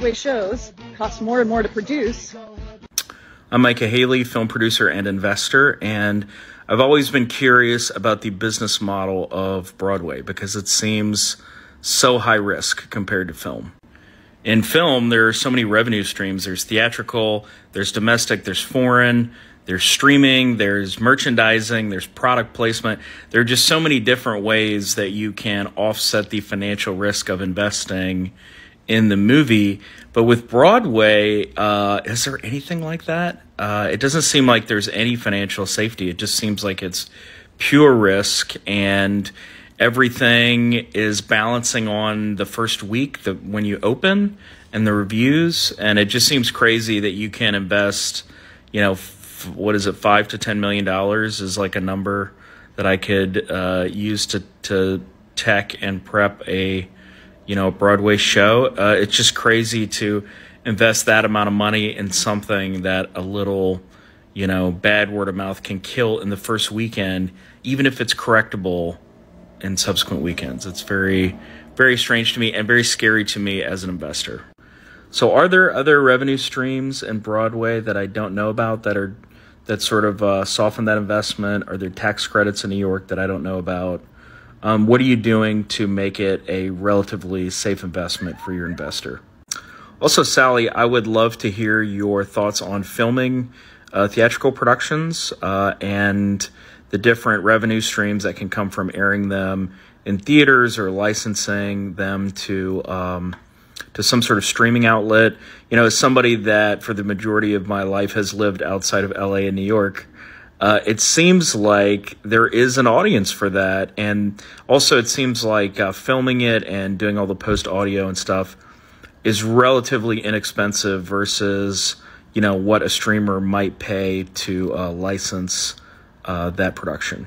Broadway shows cost more and more to produce. I'm Micah Haley, film producer and investor, and I've always been curious about the business model of Broadway because it seems so high risk compared to film. In film, there are so many revenue streams. There's theatrical, there's domestic, there's foreign, there's streaming, there's merchandising, there's product placement. There are just so many different ways that you can offset the financial risk of investing in the movie. But with Broadway, uh, is there anything like that? Uh, it doesn't seem like there's any financial safety. It just seems like it's pure risk and everything is balancing on the first week the, when you open and the reviews. And it just seems crazy that you can invest, you know, f- what is it, five to ten million dollars is like a number that I could uh, use to to tech and prep a you know, a Broadway show. Uh, it's just crazy to invest that amount of money in something that a little, you know, bad word of mouth can kill in the first weekend, even if it's correctable in subsequent weekends. It's very, very strange to me and very scary to me as an investor. So, are there other revenue streams in Broadway that I don't know about that are that sort of uh, soften that investment? Are there tax credits in New York that I don't know about? Um, what are you doing to make it a relatively safe investment for your investor? Also, Sally, I would love to hear your thoughts on filming uh, theatrical productions uh, and the different revenue streams that can come from airing them in theaters or licensing them to um, to some sort of streaming outlet. You know, as somebody that for the majority of my life has lived outside of LA and New York, uh, it seems like there is an audience for that. And also, it seems like uh, filming it and doing all the post audio and stuff is relatively inexpensive versus, you know, what a streamer might pay to uh, license uh, that production.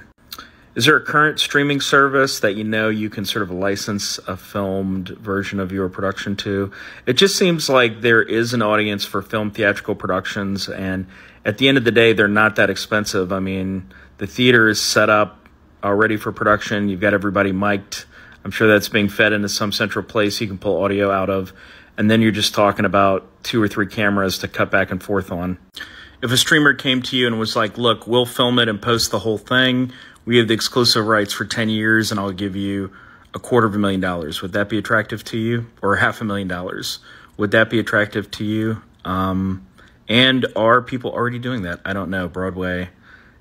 Is there a current streaming service that you know you can sort of license a filmed version of your production to? It just seems like there is an audience for film theatrical productions, and at the end of the day, they're not that expensive. I mean, the theater is set up already for production. You've got everybody mic'd. I'm sure that's being fed into some central place you can pull audio out of. And then you're just talking about two or three cameras to cut back and forth on. If a streamer came to you and was like, look, we'll film it and post the whole thing we have the exclusive rights for 10 years and I'll give you a quarter of a million dollars. Would that be attractive to you? Or half a million dollars? Would that be attractive to you? Um, and are people already doing that? I don't know. Broadway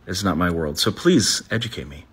is not my world. So please educate me.